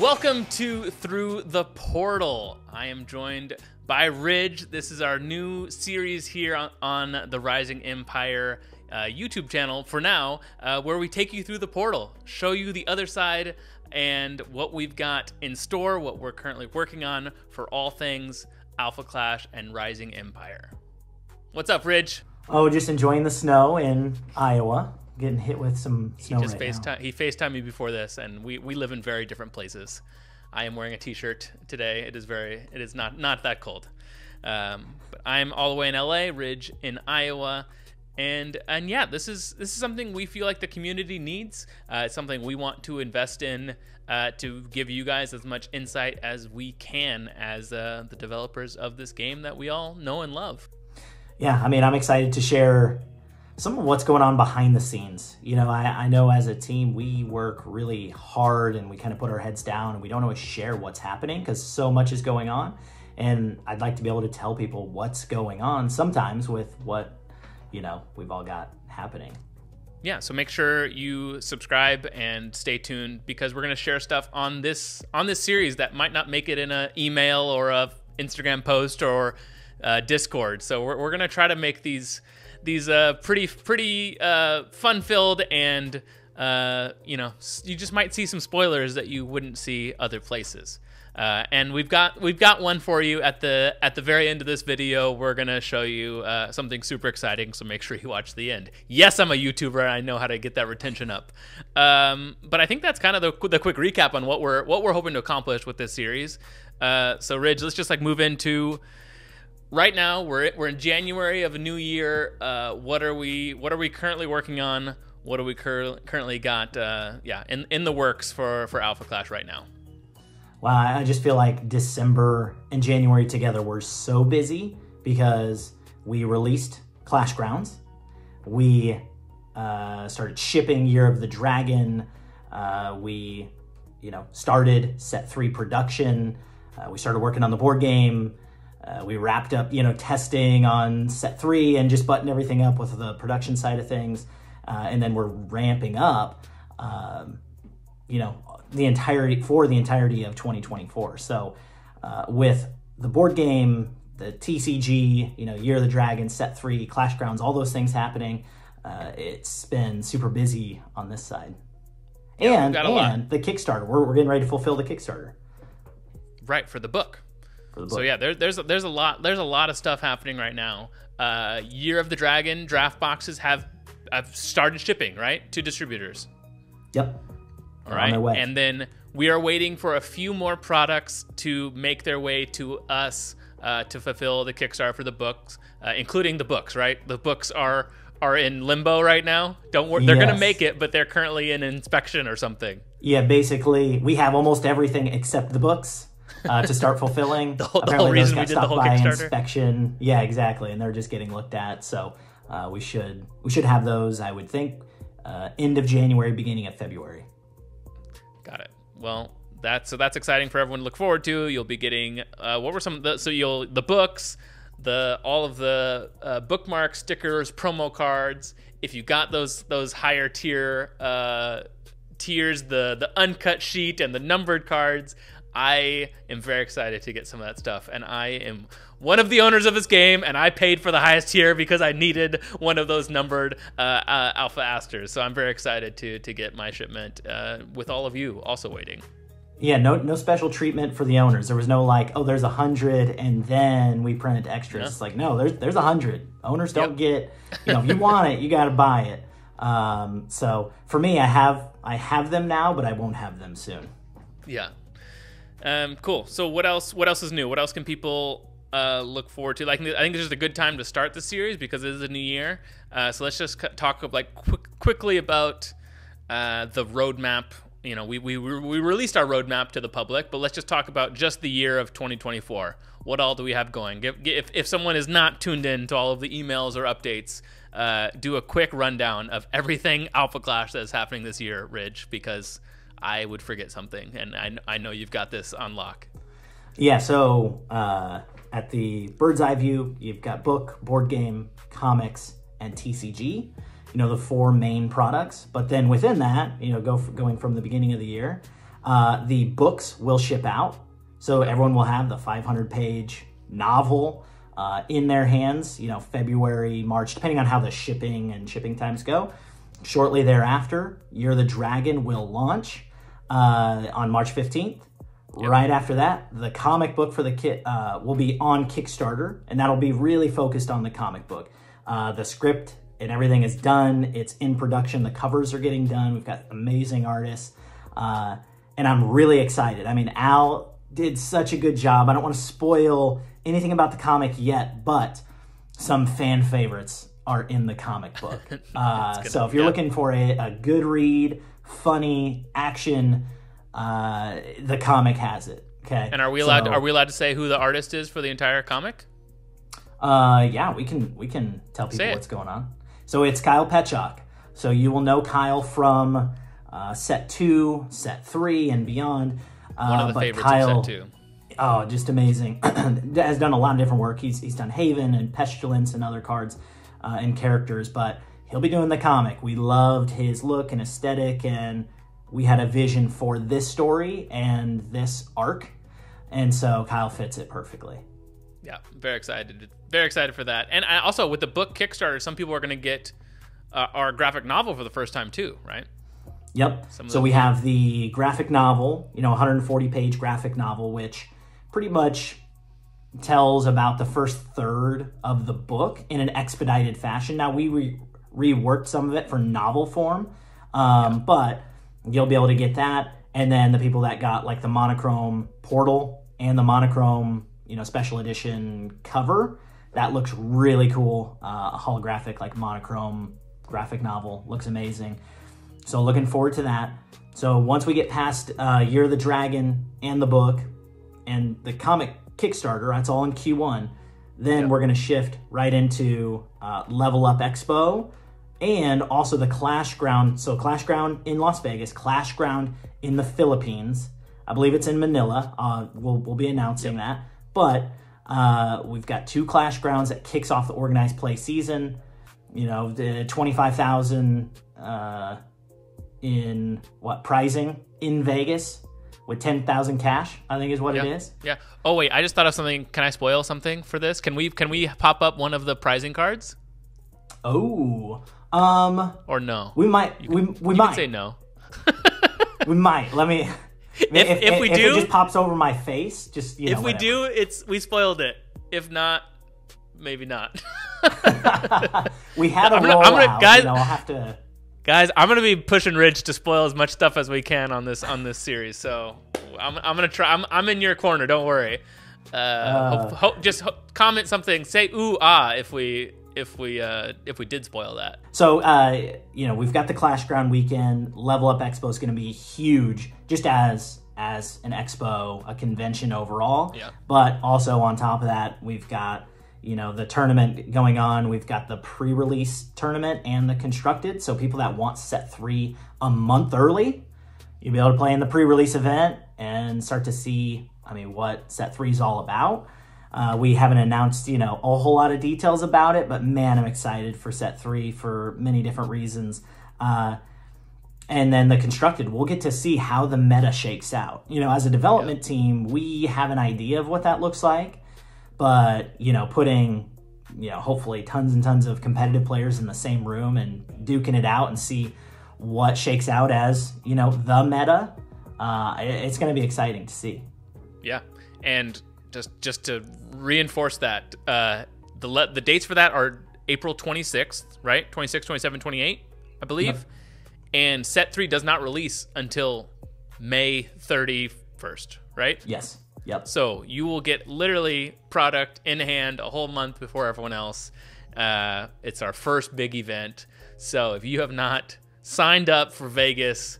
Welcome to Through the Portal. I am joined by Ridge. This is our new series here on, the Rising Empire uh, YouTube channel for now, uh, where we take you through the portal, show you the other side, and what we've got in store, what we're currently working on for all things Alpha Clash and Rising Empire. What's up, Ridge? Oh, just enjoying the snow in Iowa getting hit with some snow he just right FaceTime now. he FaceTimed me before this and we, we live in very different places. I am wearing a t-shirt today. It is very it is not not that cold. Um, but I'm all the way in LA, Ridge in Iowa. And and yeah, this is this is something we feel like the community needs. Uh, it's something we want to invest in uh, to give you guys as much insight as we can as uh, the developers of this game that we all know and love. Yeah, I mean, I'm excited to share some of what's going on behind the scenes. You know, I, I know as a team, we work really hard and we kind of put our heads down and we don't always share what's happening because so much is going on. And I'd like to be able to tell people what's going on sometimes with what, you know, we've all got happening. yeah so make sure you subscribe and stay tuned because we're going to share stuff on this on this series that might not make it in an email or a instagram post or uh, discord so we're, we're going to try to make these these uh, pretty pretty uh, fun filled and uh, you know you just might see some spoilers that you wouldn't see other places uh, and we've got we've got one for you at the at the very end of this video. We're gonna show you uh, something super exciting, so make sure you watch the end. Yes, I'm a YouTuber. I know how to get that retention up. Um, but I think that's kind of the, the quick recap on what we're what we're hoping to accomplish with this series. Uh, so Ridge, let's just like move into right now. We're we're in January of a new year. Uh, what are we what are we currently working on? What do we cur- currently got? Uh, yeah, in in the works for for Alpha Clash right now. Wow, I just feel like December and January together were so busy because we released Clash Grounds, we uh, started shipping Year of the Dragon, uh, we, you know, started Set Three production, uh, we started working on the board game. Uh, we wrapped up, you know, testing on set three and just buttoned everything up with the production side of things, uh, and then we're ramping up. Um, you know the entirety for the entirety of 2024 so uh, with the board game the tcg you know year of the dragon set 3 clash grounds all those things happening uh, it's been super busy on this side and got lot. and the kickstarter we're, we're getting ready to fulfill the kickstarter Right for the book. For the book So yeah, there, there's there's a lot there's a lot of stuff happening right now. Uh, Year of the Dragon draft boxes have have started shipping right to distributors. yep All They're right, on their way. and then we are waiting for a few more products to make their way to us uh, to fulfill the Kickstarter for the books, uh, including the books. Right, the books are are in limbo right now. Don't worry, they're gonna make it, but they're currently in inspection or something. yeah basically we have almost everything except the books uh, to start fulfilling The whole- the Apparently whole those reason we got did the stopped whole by Kickstarter. inspection yeah exactly and they're just getting looked at so uh, we should we should have those i would think uh, end of january beginning of february Got it. Well, that's so that's exciting for everyone to look forward to. You'll be getting uh, what were some of the so you'll the books, the all of the uh, bookmarks, stickers, promo cards. If you got those those higher tier uh, tiers, the the uncut sheet and the numbered cards. I am very excited to get some of that stuff, and I am one of the owners of this game, and I paid for the highest tier because I needed one of those numbered uh, uh, Alpha Asters. So I'm very excited to to get my shipment uh, with all of you also waiting. yeah no no special treatment for the owners there was no like oh there's a hundred and then we printed extras Yeah. it's like no there's there's a hundred owners don't Yep. get you know if you want it you got to buy it um, so for me i have i have them now but i won't have them soon Yeah. Um, cool. So what else? What else is new? What else can people uh, look forward to? Like, I think this is a good time to start the series because it is a new year. Uh, so let's just talk like quick, quickly about uh, the roadmap. You know, we, we we released our roadmap to the public, but let's just talk about just the year of 2024. What all do we have going? Give, if if someone is not tuned in to all of the emails or updates, uh, do a quick rundown of everything Alpha Clash that is happening this year, Ridge, because I would forget something, and I, I know you've got this on lock. Yeah, so uh, at the bird's eye view, you've got book, board game, comics, and TCG. You know the four main products, but then within that, you know, go going from the beginning of the year, Uh, the books will ship out, so everyone will have the 500 page novel uh, in their hands. You know, February, March, depending on how the shipping and shipping times go. Shortly thereafter, Year the Dragon will launch uh, on March 15th. Right after that, the comic book for the kit uh, will be on Kickstarter, and that'll be really focused on the comic book. Uh, the script and everything is done. It's in production. The covers are getting done. We've got amazing artists, uh, and I'm really excited. I mean, Al did such a good job. I don't want to spoil anything about the comic yet, but some fan favorites are in the comic book. Uh, so if you're yeah. looking for a, a good read, funny action, uh, the comic has it. Okay. And are we allowed? So, are we allowed to say who the artist is for the entire comic? Uh, yeah, we can we can tell people what's going on. So it's Kyle Petchak. So you will know Kyle from uh, set two, set three, and beyond. Uh, One of the but favorites Kyle, of set two. Oh, just amazing. has done a lot of different work. He's, he's done Haven and Pestilence and other cards uh, and characters, but he'll be doing the comic. We loved his look and aesthetic, and we had a vision for this story and this arc. And so Kyle fits it perfectly. Yeah, very excited. Very excited for that. And I, also with the book Kickstarter, some people are going to get uh, our graphic novel for the first time too, right? Yep. So the- we have the graphic novel, you know, 140 page graphic novel, which pretty much tells about the first third of the book in an expedited fashion. Now we re- reworked some of it for novel form, um, but you'll be able to get that. And then the people that got like the monochrome portal and the monochrome, you know, special edition cover, that looks really cool. Uh, holographic, like monochrome graphic novel looks amazing. So looking forward to that. So once we get past uh, Year of the Dragon and the book and the comic Kickstarter, that's all in Q1. Then we're gonna shift right into uh, Level Up Expo and also the Clash Ground. So Clash Ground in Las Vegas, Clash Ground in the Philippines. I believe it's in Manila. Uh, we'll we'll be announcing that. But uh, we've got two Clash Grounds that kicks off the organized play season. You know, the twenty five thousand. Uh, in what pricing in Vegas with 10,000 cash, I think is what it Yeah. is. Yeah. Oh wait, I just thought of something. Can I spoil something for this? Can we can we pop up one of the prizing cards Oh. Um or no? we might we, we you might can say no. we might. Let me if, if we do- it just pops over my face, just you know if we whatever. do, it's we spoiled it. If not, maybe not. we had a I'm gonna- I'm gonna- guys- you know, I'll have to Guys, I'm gonna be pushing Ridge to spoil as much stuff as we can on this on this series. So I'm, I'm gonna try. I'm, I'm in your corner. Don't worry. Uh, hope, hope, just ho- comment something. Say ooh ah if we if we uh, if we did spoil that. So, uh, you know, we've got the Clash Ground weekend. Level Up Expo is going to be huge, just as as an expo, a convention overall. Yeah. But also on top of that, we've got you know the tournament going on. We've got the pre-release tournament and the constructed. So people that want set three a month early, you'll be able to play in the pre-release event and start to see. I mean, what set three is all about. Uh, we haven't announced, you know, a whole lot of details about it, but man, I'm excited for set three for many different reasons. Uh, and then the constructed, we'll get to see how the meta shakes out. You know, as a development team, we have an idea of what that looks like, but you know, putting you know, hopefully tons and tons of competitive players in the same room and duking it out and see what shakes out as you know the meta. Uh, it's going to be exciting to see. Yeah, and just just to reinforce that, uh, the le- the dates for that are April 26th, right? 26, 27, 28, I believe. And set three does not release until May 31st, right? Yes. Yep. So you will get literally product in hand a whole month before everyone else. Uh, it's our first big event. So if you have not signed up for Vegas,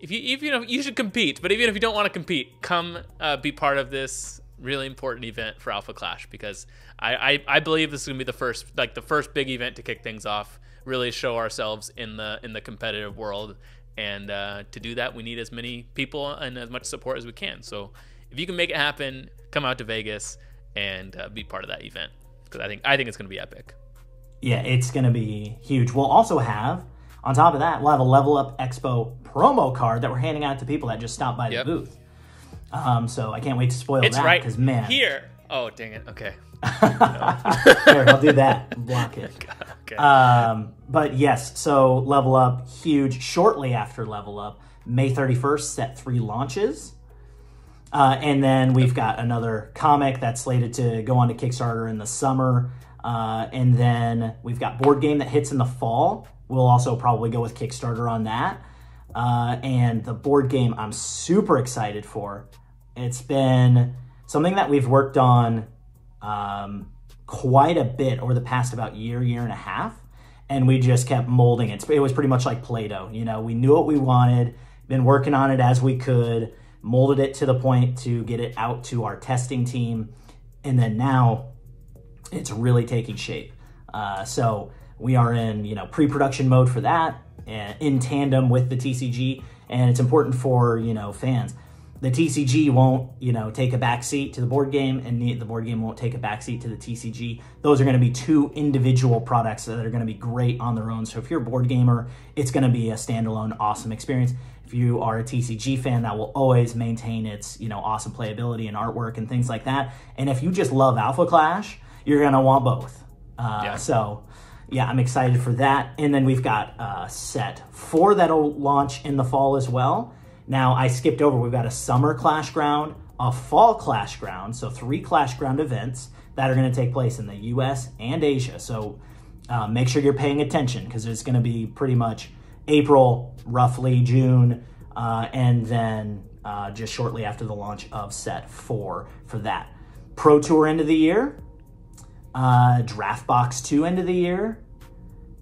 if you if you know you should compete, but even if you don't want to compete, come uh, be part of this really important event for Alpha Clash because I, I I believe this is gonna be the first like the first big event to kick things off. Really show ourselves in the in the competitive world, and uh, to do that, we need as many people and as much support as we can. So if you can make it happen, come out to Vegas and uh, be part of that event because I think I think it's gonna be epic. Yeah, it's going to be huge. We'll also have On top of that, we'll have a Level Up Expo promo card that we're handing out to people that just stopped by Yep. the booth. Um, so I can't wait to spoil It's that right because man, here. Oh dang it. Okay. Here, I'll do that. Block it. Okay. Um, but yes, so Level Up, huge. Shortly after Level Up, May 31st, set three launches. Uh, and then we've got another comic that's slated to go on to Kickstarter in the summer. Uh, and then we've got board game that hits in the fall. We'll also probably go with Kickstarter on that. Uh, and the board game I'm super excited for. It's been something that we've worked on um, quite a bit over the past about year, year and a half. And we just kept molding it. It was pretty much like Play Doh. You know, we knew what we wanted, been working on it as we could, molded it to the point to get it out to our testing team. And then now it's really taking shape. Uh, so we are in, you know, pre-production mode for that, uh, in tandem with the TCG, and it's important for you know fans. The TCG won't, you know, take a backseat to the board game, and the the board game won't take a backseat to the TCG. Those are going to be two individual products that are going to be great on their own. So if you're a board gamer, it's going to be a standalone, awesome experience. If you are a TCG fan, that will always maintain its, you know, awesome playability and artwork and things like that. And if you just love Alpha Clash, you're going to want both. Uh, Yeah. So, yeah, I'm excited for that. And then we've got uh, set four that'll launch in the fall as well. Now, I skipped over, we've got a summer Clash Ground, a fall Clash Ground, so three Clash Ground events that are going to take place in the US and Asia. So, uh, make sure you're paying attention because it's going to be pretty much April, roughly June, uh, and then uh, just shortly after the launch of set four for that. Pro Tour end of the year, uh, Draft Box 2 end of the year,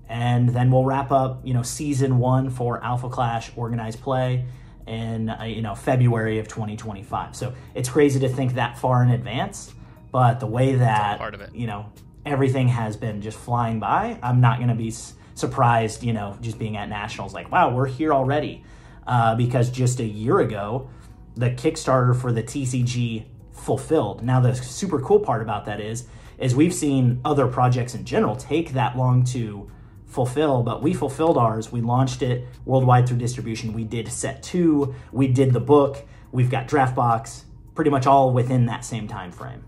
and then we'll wrap up, you know, season one for Alpha Clash organized play in, uh, you know, February of 2025. So it's crazy to think that far in advance, but the way that, part of it. you know, everything has been just flying by, I'm not going to be s- surprised, you know, just being at Nationals, like, wow, we're here already. Uh, because just a year ago, the Kickstarter for the TCG fulfilled. Now, the super cool part about that is, is we've seen other projects in general take that long to fulfill, but we fulfilled ours. We launched it worldwide through distribution. We did set two. We did the book. We've got Draftbox. Pretty much all within that same time frame.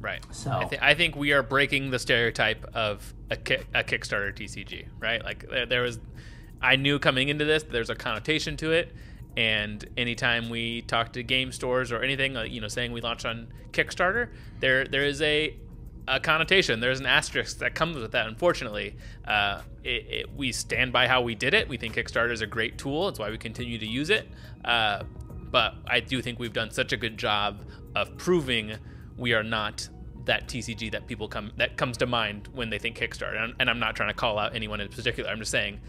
Right. So- I, th- I think we are breaking the stereotype of a, ki- a Kickstarter TCG, right? Like there, there was, I knew coming into this, there's a connotation to it, and anytime we talk to game stores or anything, uh, you know, saying we launch on Kickstarter, there there is a a connotation. There's an asterisk that comes with that. Unfortunately, uh, it, it, we stand by how we did it. We think Kickstarter is a great tool. It's why we continue to use it. Uh, but I do think we've done such a good job of proving we are not that TCG that people come that comes to mind when they think Kickstarter. And, and I'm not trying to call out anyone in particular. I'm just saying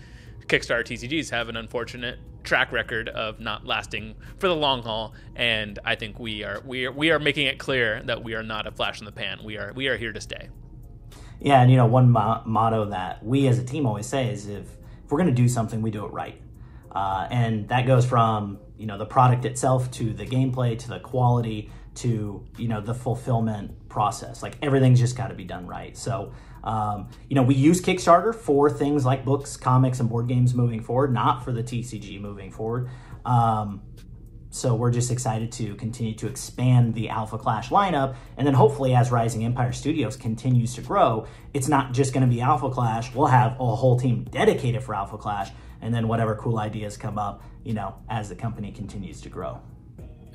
Kickstarter TCGs have an unfortunate track record of not lasting for the long haul, and I think we are we are we are making it clear that we are not a flash in the pan. We are we are here to stay. Yeah, and you know, one mo- motto that we as a team always say is if, if we're going to do something, we do it right. Uh, and that goes from, you know, the product itself to the gameplay to the quality to, you know, the fulfillment process. Like everything's just got to be done right. So, um, you know, we use Kickstarter for things like books, comics, and board games moving forward, not for the TCG moving forward. Um, so we're just excited to continue to expand the Alpha Clash lineup, and then hopefully, as Rising Empire Studios continues to grow, it's not just going to be Alpha Clash. We'll have a whole team dedicated for Alpha Clash, and then whatever cool ideas come up, you know, as the company continues to grow.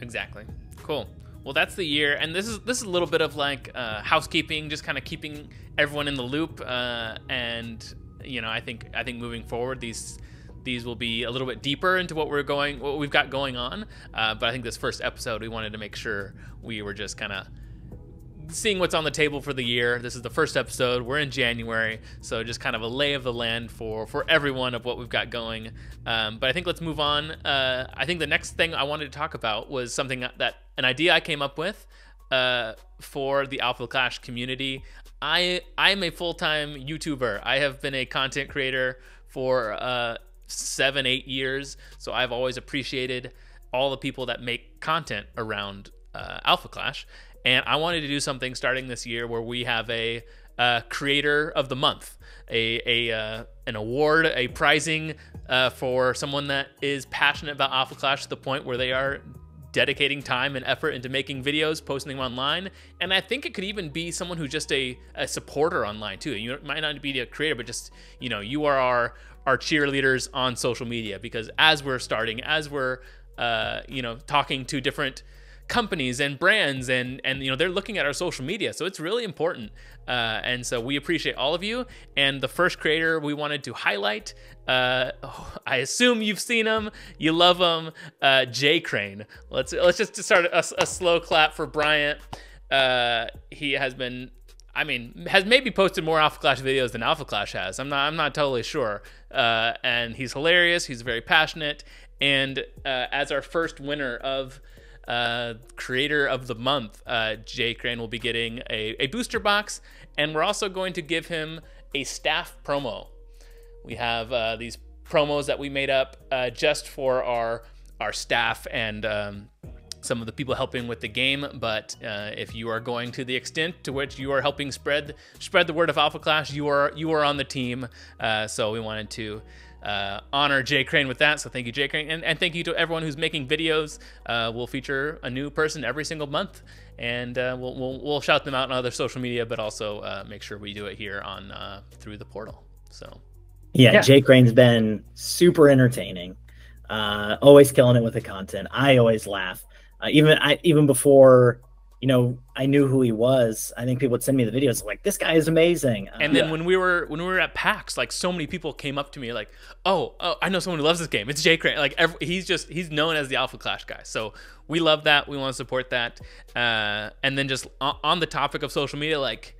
Exactly. Cool. Well, that's the year, and this is this is a little bit of like uh, housekeeping, just kind of keeping everyone in the loop. Uh, and you know, I think I think moving forward, these these will be a little bit deeper into what we're going, what we've got going on. Uh, but I think this first episode, we wanted to make sure we were just kind of seeing what's on the table for the year. This is the first episode. We're in January, so just kind of a lay of the land for for everyone of what we've got going. Um, but I think let's move on. Uh, I think the next thing I wanted to talk about was something that, an idea I came up with uh, for the Alpha Clash community. I I'm a full time YouTuber. I have been a content creator for uh, seven eight years, so I've always appreciated all the people that make content around uh, Alpha Clash. And I wanted to do something starting this year where we have a uh, Creator of the Month, a, a uh, an award, a prizing uh, for someone that is passionate about Alpha Clash to the point where they are dedicating time and effort into making videos, posting them online. And I think it could even be someone who's just a, a supporter online too. You might not be a creator, but just, you know, you are our, our cheerleaders on social media because as we're starting, as we're, uh, you know, talking to different companies and brands and and you know they're looking at our social media so it's really important uh, and so we appreciate all of you and the first creator we wanted to highlight uh, I assume you've seen him you love him uh, Jay Crane let's let's just start a, a slow clap for Bryant uh, he has been I mean, has maybe posted more Alpha Clash videos than Alpha Clash has. I'm not. I'm not totally sure. Uh, and he's hilarious. He's very passionate. And uh, as our first winner of uh, creator of the month, uh, Jay Crane will be getting a, a booster box, and we're also going to give him a staff promo. We have uh, these promos that we made up uh, just for our our staff and um, some of the people helping with the game. But uh, if you are going to the extent to which you are helping spread spread the word of Alpha Clash, you are you are on the team. Uh, so we wanted to uh, honor Jay Crane with that. So thank you, Jay Crane, and, and thank you to everyone who's making videos. Uh, we'll feature a new person every single month, and uh, we'll, we'll, we'll shout them out on other social media, but also uh, make sure we do it here on uh, through the portal. So yeah, yeah. Jay Crane's been super entertaining. Uh, always killing it with the content. I always laugh. even I even before you know, I knew who he was. I think people would send me the videos like, "This guy is amazing." Uh, and then yeah. when we were when we were at PAX, like so many people came up to me like, "Oh, oh I know someone who loves this game. It's Jay Crane." Like every, he's just he's known as the Alpha Clash guy. So we love that. We want to support that. Uh, and then just on, on the topic of social media, like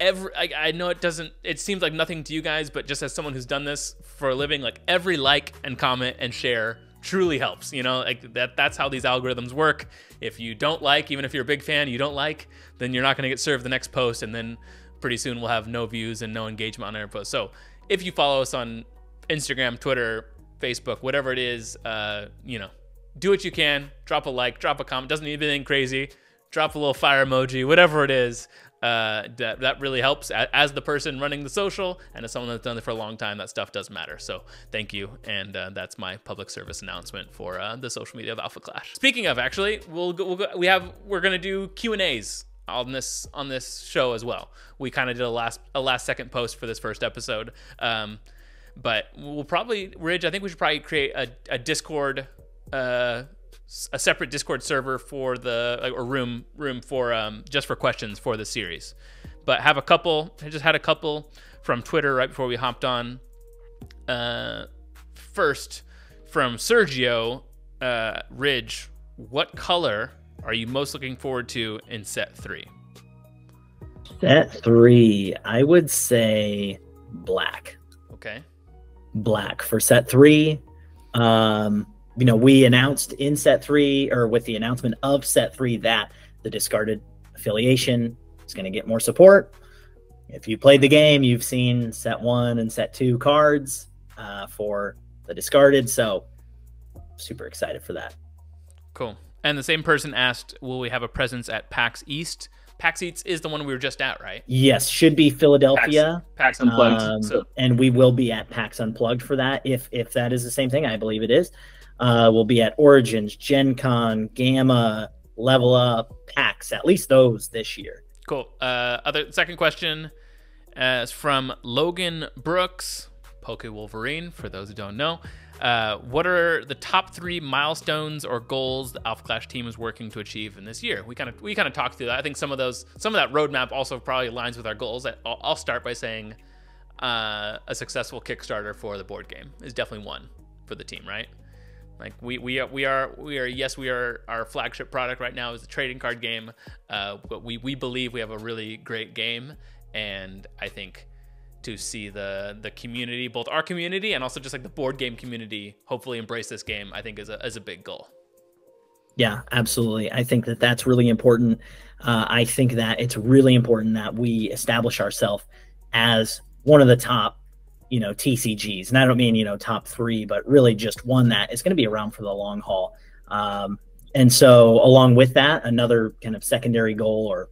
every I, I, know it doesn't it seems like nothing to you guys but just as someone who's done this for a living like every like and comment and share truly helps. You know, like that that's how these algorithms work. If you don't like, even if you're a big fan, you don't like, then you're not going to get served the next post and then pretty soon we'll have no views and no engagement on our post. So, if you follow us on Instagram, Twitter, Facebook, whatever it is, uh, you know, do what you can. Drop a like, drop a comment. Doesn't need anything crazy. Drop a little fire emoji, whatever it is uh, that, that really helps as the person running the social and as someone that's done it for a long time that stuff does matter. So thank you and uh, that's my public service announcement for uh, the social media of alpha clash. Speaking of actually we'll, go, we'll go, we have we're gonna do q and a's on this on this show as well. We kind of did a last a last second post for this first episode um, but we'll probably ridge i think we should probably create a, a discord uh, a separate Discord server for the or room room for um, just for questions for the series. But have a couple. I just had a couple from Twitter right before we hopped on. Uh, first, from Sergio uh, Ridge, what color are you most looking forward to in set three? Set three, I would say black. Okay. Black for set three. Um, you know, we announced in set three or with the announcement of set three that the discarded affiliation is going to get more support. If you played the game, you've seen set one and set two cards uh, for the discarded. So, super excited for that. Cool. And the same person asked, "Will we have a presence at PAX East?" PAX East is the one we were just at, right? Yes, should be Philadelphia. PAX, PAX Unplugged. Um, so. And we will be at PAX Unplugged for that. If if that is the same thing, I believe it is. Uh, we'll be at Origins, Gen Con, GAMA, Level Up, PAX, at least those this year. Cool. Uh, other second question uh, is from Logan Brooks, Poke Wolverine, for those who don't know. Uh, what are the top three milestones or goals the Alpha Clash team is working to achieve in this year? We kind of we kind of talked through that. I think some of those some of that roadmap also probably aligns with our goals. I'll, I'll start by saying uh, a successful Kickstarter for the board game is definitely one for the team, right? Like we we are we are we are yes we are our flagship product right now is the trading card game, uh, but we we believe we have a really great game, and I think to see the the community, both our community and also just like the board game community, hopefully embrace this game, I think is a is a big goal. Yeah, absolutely. I think that that's really important. Uh, I think that it's really important that we establish ourselves as one of the top you know TCGs, and I don't mean you know top three, but really just one that is going to be around for the long haul. Um, and so, along with that, another kind of secondary goal, or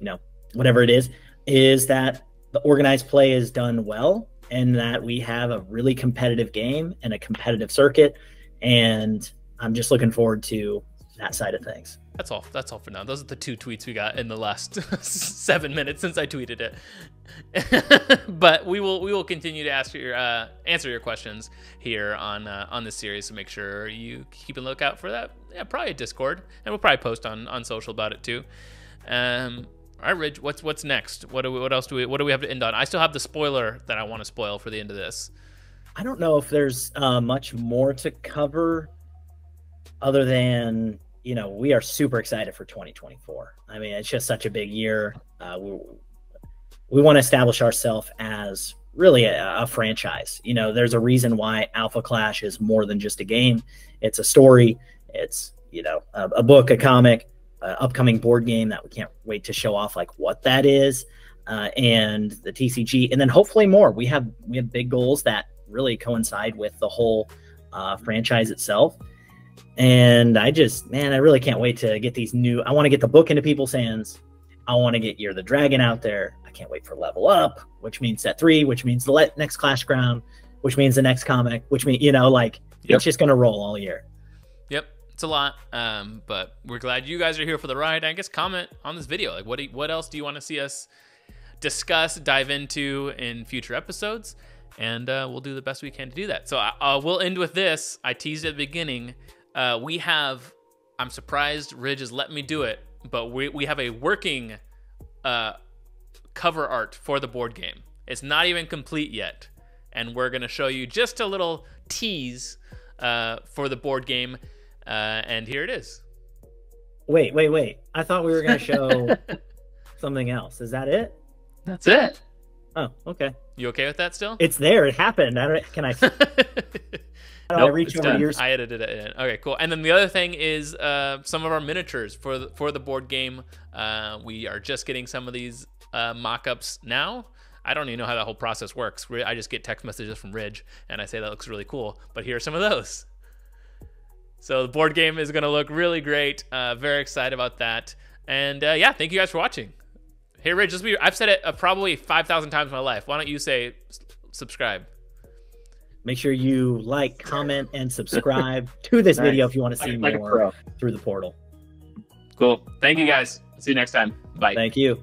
you know whatever it is, is that the organized play is done well and that we have a really competitive game and a competitive circuit. And I'm just looking forward to that side of things. That's all. That's all for now. Those are the two tweets we got in the last seven minutes since I tweeted it. but we will we will continue to ask your uh, answer your questions here on uh, on this series. So make sure you keep a lookout for that. Yeah, probably Discord, and we'll probably post on on social about it too. Um, all right, Ridge. What's what's next? What do we, what else do we what do we have to end on? I still have the spoiler that I want to spoil for the end of this. I don't know if there's uh, much more to cover, other than you know, we are super excited for 2024. I mean, it's just such a big year. Uh, we we want to establish ourselves as really a, a, franchise. You know, there's a reason why Alpha Clash is more than just a game. It's a story. It's you know a, a book, a comic, an upcoming board game that we can't wait to show off like what that is, uh, and the TCG, and then hopefully more. We have we have big goals that really coincide with the whole uh, franchise itself. And I just, man, I really can't wait to get these new. I want to get the book into people's hands. I want to get Year the Dragon out there. I can't wait for Level Up, which means set three, which means the next Clash Ground, which means the next comic, which means, you know, like yep. it's just going to roll all year. Yep. It's a lot. Um, but we're glad you guys are here for the ride. I guess comment on this video. Like, what, do, what else do you want to see us discuss, dive into in future episodes? And uh, we'll do the best we can to do that. So uh, we'll end with this. I teased at the beginning uh, we have. I'm surprised Ridge has let me do it, but we we have a working uh, cover art for the board game. It's not even complete yet, and we're gonna show you just a little tease uh, for the board game, uh, and here it is. Wait, wait, wait! I thought we were gonna show something else. Is that it? That's it. Oh, okay. You okay with that still? It's there. It happened. I don't. Can I? nope, I reach over done. I edited it in. Okay, cool. And then the other thing is uh, some of our miniatures for the, for the board game. Uh, we are just getting some of these uh, mock-ups now. I don't even know how that whole process works. I just get text messages from Ridge, and I say that looks really cool. But here are some of those. So the board game is going to look really great. Uh, very excited about that. And uh, yeah, thank you guys for watching. Hey, Ridge, be, I've said it uh, probably 5,000 times in my life. Why don't you say subscribe? Make sure you like, comment, and subscribe to this nice. video if you want to see like, more like through the portal. Cool. Thank you guys. See you next time. Bye. Thank you.